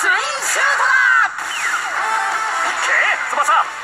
ツイシュートだ！翼。